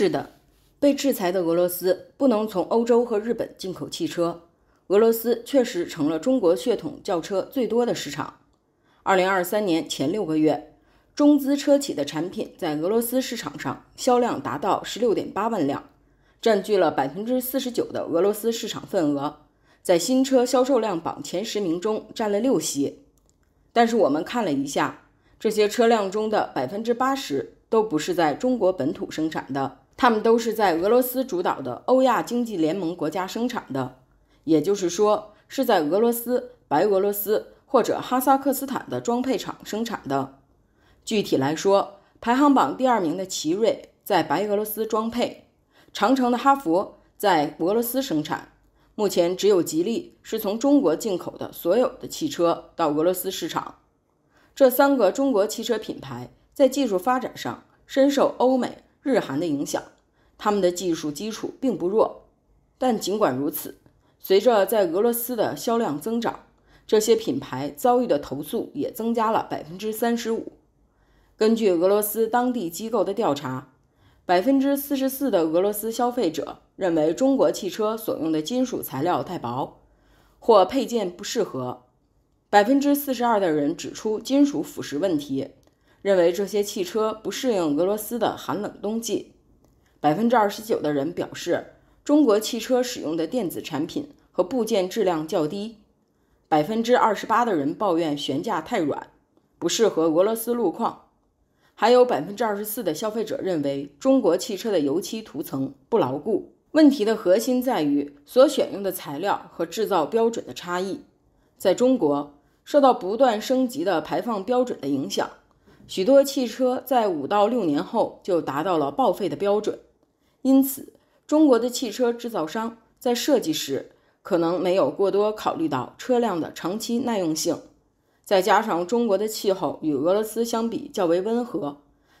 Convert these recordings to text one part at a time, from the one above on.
是的，被制裁的俄罗斯不能从欧洲和日本进口汽车。俄罗斯确实成了中国血统轿车最多的市场。二零二三年前六个月，中资车企的产品在俄罗斯市场上销量达到十六点八万辆，占据了百分之四十九的俄罗斯市场份额，在新车销售量榜前十名中占了六席。但是我们看了一下，这些车辆中的百分之八十都不是在中国本土生产的，他们都是在俄罗斯主导的欧亚经济联盟国家生产的。也就是说，是在俄罗斯、白俄罗斯或者哈萨克斯坦的装配厂生产的。具体来说，排行榜第二名的奇瑞在白俄罗斯装配，长城的哈弗在俄罗斯生产。目前只有吉利是从中国进口的所有的汽车到俄罗斯市场。这三个中国汽车品牌在技术发展上深受欧美、日韩的影响，他们的技术基础并不弱。但尽管如此，随着在俄罗斯的销量增长，这些品牌遭遇的投诉也增加了百分之三十五。根据俄罗斯当地机构的调查，百分之四十四的俄罗斯消费者认为中国汽车所用的金属材料太薄，或配件不适合；百分之四十二的人指出金属腐蚀问题，认为这些汽车不适应俄罗斯的寒冷冬季；百分之二十九的人表示。中国汽车使用的电子产品和部件质量较低，百分之二十八的人抱怨悬架太软，不适合俄罗斯路况，还有百分之二十四的消费者认为中国汽车的油漆涂层不牢固。问题的核心在于所选用的材料和制造标准的差异。在中国，受到不断升级的排放标准的影响，许多汽车在五到六年后就达到了报废的标准，因此。中国的汽车制造商在设计时可能没有过多考虑到车辆的长期耐用性，再加上中国的气候与俄罗斯相比较为温和，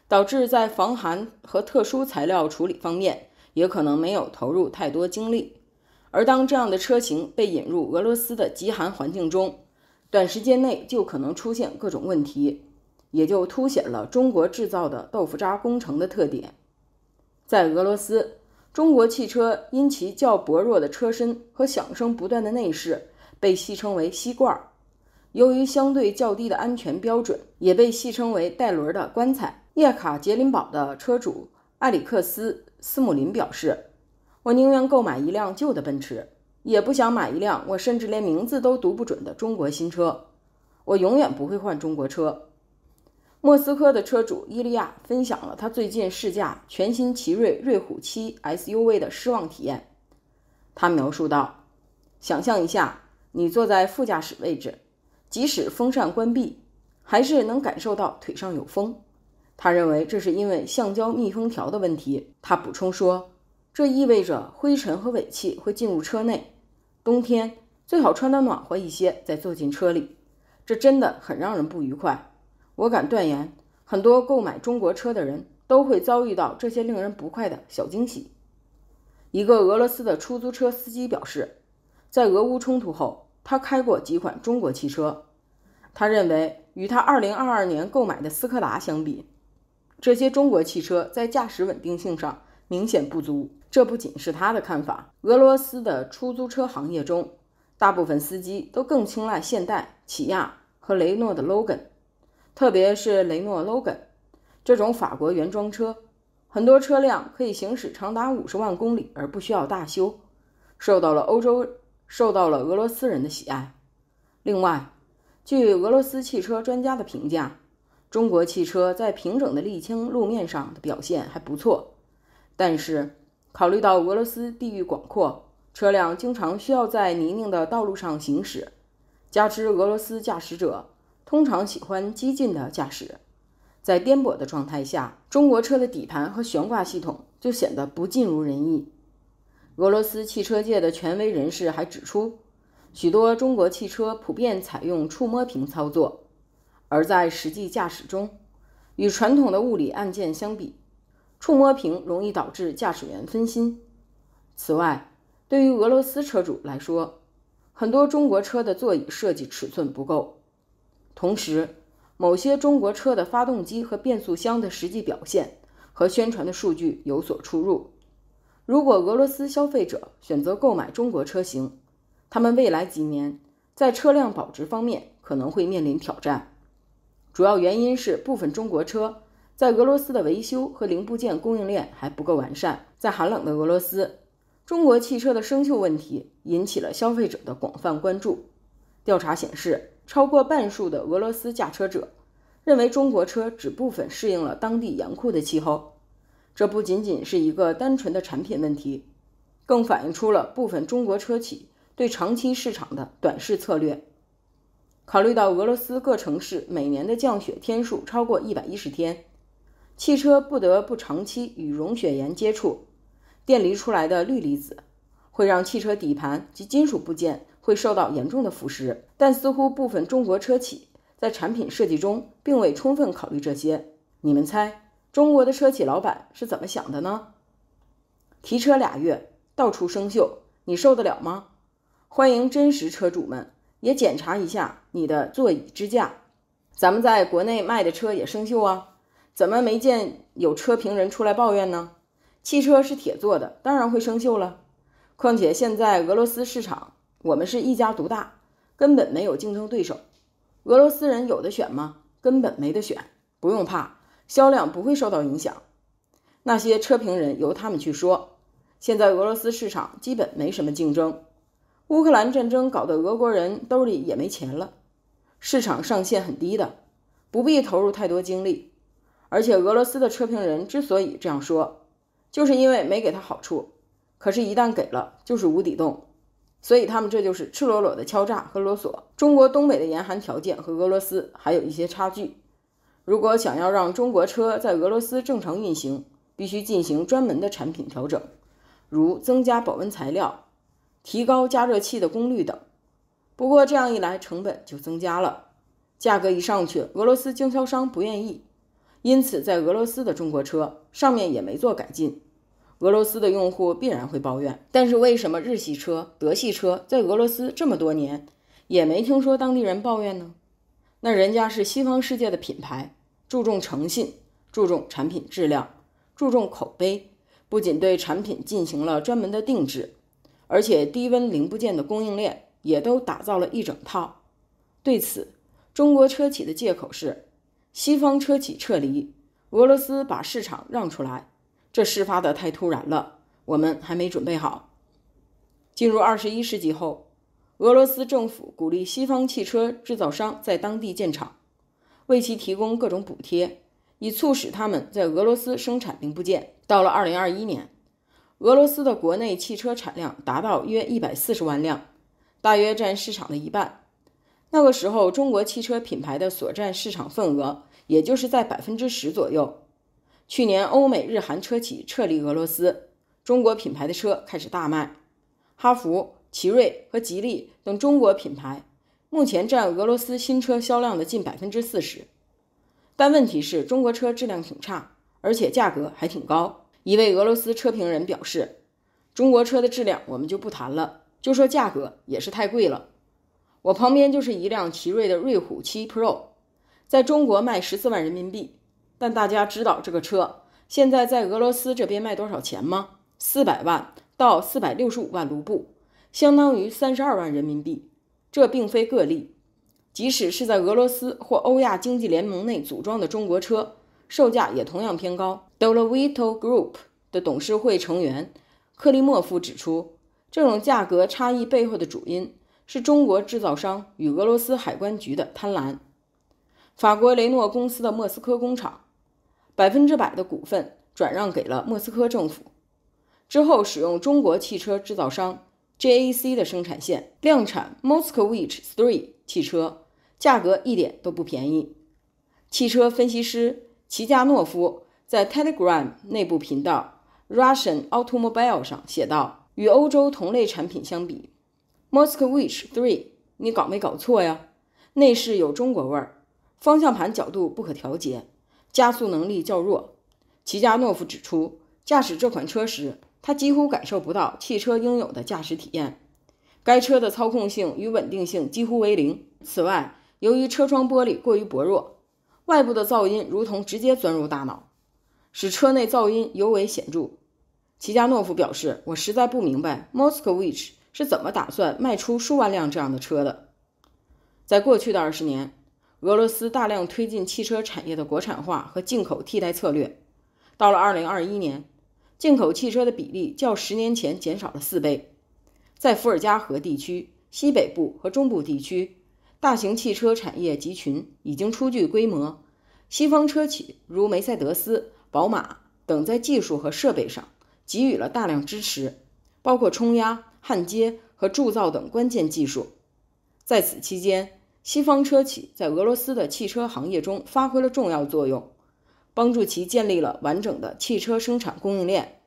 导致在防寒和特殊材料处理方面也可能没有投入太多精力。而当这样的车型被引入俄罗斯的极寒环境中，短时间内就可能出现各种问题，也就凸显了中国制造的豆腐渣工程的特点。在俄罗斯。中国汽车因其较薄弱的车身和响声不断的内饰，被戏称为“吸罐”。由于相对较低的安全标准，也被戏称为“带轮的棺材”。叶卡捷琳堡的车主埃里克斯·斯姆林表示：“我宁愿购买一辆旧的奔驰，也不想买一辆我甚至连名字都读不准的中国新车。我永远不会换中国车。”莫斯科的车主伊利亚分享了他最近试驾全新奇瑞瑞虎7 SUV 的失望体验。他描述道：“想象一下，你坐在副驾驶位置，即使风扇关闭，还是能感受到腿上有风。”他认为这是因为橡胶密封条的问题。他补充说：“这意味着灰尘和尾气会进入车内，冬天最好穿得暖和一些再坐进车里。这真的很让人不愉快。”我敢断言，很多购买中国车的人都会遭遇到这些令人不快的小惊喜。一个俄罗斯的出租车司机表示，在俄乌冲突后，他开过几款中国汽车。他认为，与他2022年购买的斯柯达相比，这些中国汽车在驾驶稳定性上明显不足。这不仅是他的看法，俄罗斯的出租车行业中，大部分司机都更青睐现代、起亚和雷诺的 Logan。特别是雷诺 Logan 这种法国原装车，很多车辆可以行驶长达五十万公里而不需要大修，受到了欧洲、受到了俄罗斯人的喜爱。另外，据俄罗斯汽车专家的评价，中国汽车在平整的沥青路面上的表现还不错。但是，考虑到俄罗斯地域广阔，车辆经常需要在泥泞的道路上行驶，加之俄罗斯驾驶者。通常喜欢激进的驾驶，在颠簸的状态下，中国车的底盘和悬挂系统就显得不尽如人意。俄罗斯汽车界的权威人士还指出，许多中国汽车普遍采用触摸屏操作，而在实际驾驶中，与传统的物理按键相比，触摸屏容易导致驾驶员分心。此外，对于俄罗斯车主来说，很多中国车的座椅设计尺寸不够。同时，某些中国车的发动机和变速箱的实际表现和宣传的数据有所出入。如果俄罗斯消费者选择购买中国车型，他们未来几年在车辆保值方面可能会面临挑战。主要原因是部分中国车在俄罗斯的维修和零部件供应链还不够完善。在寒冷的俄罗斯，中国汽车的生锈问题引起了消费者的广泛关注。调查显示，超过半数的俄罗斯驾车者认为中国车只部分适应了当地严酷的气候。这不仅仅是一个单纯的产品问题，更反映出了部分中国车企对长期市场的短视策略。考虑到俄罗斯各城市每年的降雪天数超过一百一十天，汽车不得不长期与融雪岩接触，电离出来的氯离子会让汽车底盘及金属部件会受到严重的腐蚀。但似乎部分中国车企在产品设计中并未充分考虑这些。你们猜？中国的车企老板是怎么想的呢？提车俩月，到处生锈，你受得了吗？欢迎真实车主们也检查一下你的座椅支架。咱们在国内卖的车也生锈啊，怎么没见有车评人出来抱怨呢？汽车是铁做的，当然会生锈了。况且现在俄罗斯市场，我们是一家独大，根本没有竞争对手。俄罗斯人有的选吗？根本没得选，不用怕。销量不会受到影响，那些车评人由他们去说。现在俄罗斯市场基本没什么竞争，乌克兰战争搞得俄国人兜里也没钱了，市场上限很低的，不必投入太多精力。而且俄罗斯的车评人之所以这样说，就是因为没给他好处，可是，一旦给了，就是无底洞，所以他们这就是赤裸裸的敲诈和勒索。中国东北的严寒条件和俄罗斯还有一些差距。如果想要让中国车在俄罗斯正常运行，必须进行专门的产品调整，如增加保温材料、提高加热器的功率等。不过这样一来，成本就增加了，价格一上去，俄罗斯经销商不愿意，因此在俄罗斯的中国车上面也没做改进，俄罗斯的用户必然会抱怨。但是为什么日系车、德系车在俄罗斯这么多年也没听说当地人抱怨呢？那人家是西方世界的品牌。注重诚信，注重产品质量，注重口碑，不仅对产品进行了专门的定制，而且低温零部件的供应链也都打造了一整套。对此，中国车企的借口是西方车企撤离，俄罗斯把市场让出来，这事发的太突然了，我们还没准备好。进入二十一世纪后，俄罗斯政府鼓励西方汽车制造商在当地建厂。为其提供各种补贴，以促使他们在俄罗斯生产零部件。到了二零二一年，俄罗斯的国内汽车产量达到约一百四十万辆，大约占市场的一半。那个时候，中国汽车品牌的所占市场份额也就是在百分之十左右。去年，欧美日韩车企撤离俄罗斯，中国品牌的车开始大卖，哈弗、奇瑞和吉利等中国品牌。目前占俄罗斯新车销量的近百分之四十，但问题是中国车质量挺差，而且价格还挺高。一位俄罗斯车评人表示：“中国车的质量我们就不谈了，就说价格也是太贵了。”我旁边就是一辆奇瑞的瑞虎7 Pro，在中国卖十四万人民币，但大家知道这个车现在在俄罗斯这边卖多少钱吗？四百万到四百六十五万卢布，相当于三十二万人民币。这并非个例，即使是在俄罗斯或欧亚经济联盟内组装的中国车，售价也同样偏高。Dolovito Group 的董事会成员克利莫夫指出，这种价格差异背后的主因是中国制造商与俄罗斯海关局的贪婪。法国雷诺公司的莫斯科工厂，百分之百的股份转让给了莫斯科政府，之后使用中国汽车制造商。JAC 的生产线量产 Moskvich Three 汽车，价格一点都不便宜。汽车分析师齐加诺夫在 Telegram 内部频道 Russian Automobile 上写道：“与欧洲同类产品相比，Moskvich Three，你搞没搞错呀？内饰有中国味儿，方向盘角度不可调节，加速能力较弱。”齐加诺夫指出，驾驶这款车时。他几乎感受不到汽车应有的驾驶体验，该车的操控性与稳定性几乎为零。此外，由于车窗玻璃过于薄弱，外部的噪音如同直接钻入大脑。使车内噪音尤为显著。齐加诺夫表示：“我实在不明白 Moskowitz 是怎么打算卖出数万辆这样的车的。”在过去的二十年，俄罗斯大量推进汽车产业的国产化和进口替代策略。到了二零二一年，进口汽车的比例较十年前减少了四倍。在伏尔加河地区、西北部和中部地区，大型汽车产业集群已经初具规模。西方车企如梅赛德斯、宝马等，在技术和设备上给予了大量支持，包括冲压、焊接和铸造等关键技术。在此期间，西方车企在俄罗斯的汽车行业中发挥了重要作用。帮助其建立了完整的汽车生产供应链。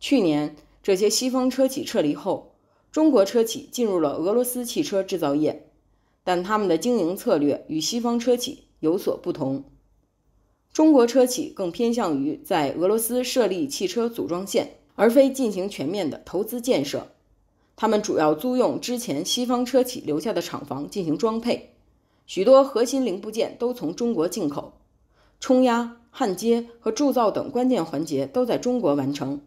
去年，这些西方车企撤离后，中国车企进入了俄罗斯汽车制造业，但他们的经营策略与西方车企有所不同。中国车企更偏向于在俄罗斯设立汽车组装线，而非进行全面的投资建设。他们主要租用之前西方车企留下的厂房进行装配，许多核心零部件都从中国进口。冲压、焊接和铸造等关键环节都在中国完成，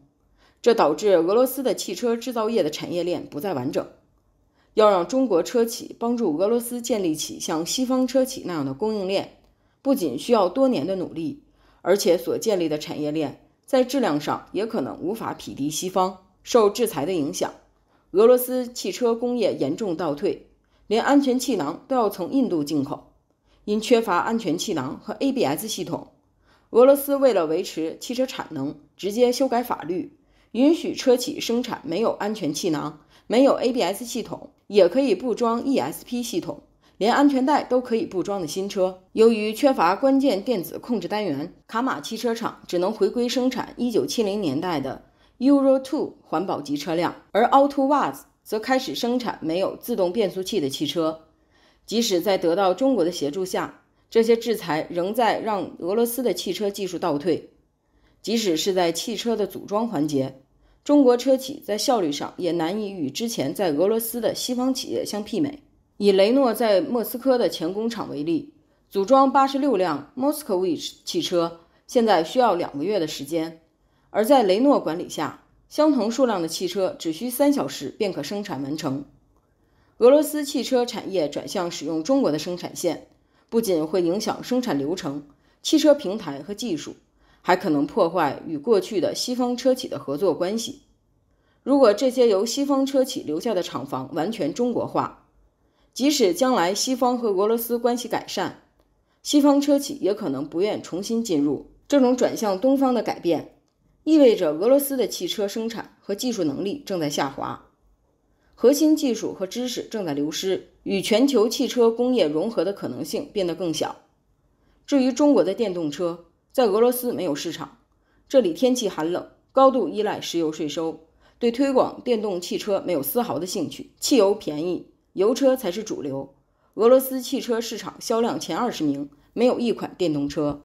这导致俄罗斯的汽车制造业的产业链不再完整。要让中国车企帮助俄罗斯建立起像西方车企那样的供应链，不仅需要多年的努力，而且所建立的产业链在质量上也可能无法匹敌西方。受制裁的影响，俄罗斯汽车工业严重倒退，连安全气囊都要从印度进口。因缺乏安全气囊和 ABS 系统，俄罗斯为了维持汽车产能，直接修改法律，允许车企生产没有安全气囊、没有 ABS 系统，也可以不装 ESP 系统，连安全带都可以不装的新车。由于缺乏关键电子控制单元，卡马汽车厂只能回归生产1970年代的 Euro 2环保级车辆，而 AutoVAZ 则开始生产没有自动变速器的汽车。即使在得到中国的协助下，这些制裁仍在让俄罗斯的汽车技术倒退。即使是在汽车的组装环节，中国车企在效率上也难以与之前在俄罗斯的西方企业相媲美。以雷诺在莫斯科的前工厂为例，组装八十六辆 Moskowitz 汽车现在需要两个月的时间，而在雷诺管理下，相同数量的汽车只需三小时便可生产完成。俄罗斯汽车产业转向使用中国的生产线，不仅会影响生产流程、汽车平台和技术，还可能破坏与过去的西方车企的合作关系。如果这些由西方车企留下的厂房完全中国化，即使将来西方和俄罗斯关系改善，西方车企也可能不愿重新进入。这种转向东方的改变，意味着俄罗斯的汽车生产和技术能力正在下滑。核心技术和知识正在流失，与全球汽车工业融合的可能性变得更小。至于中国的电动车，在俄罗斯没有市场，这里天气寒冷，高度依赖石油税收，对推广电动汽车没有丝毫的兴趣。汽油便宜，油车才是主流。俄罗斯汽车市场销量前二十名没有一款电动车。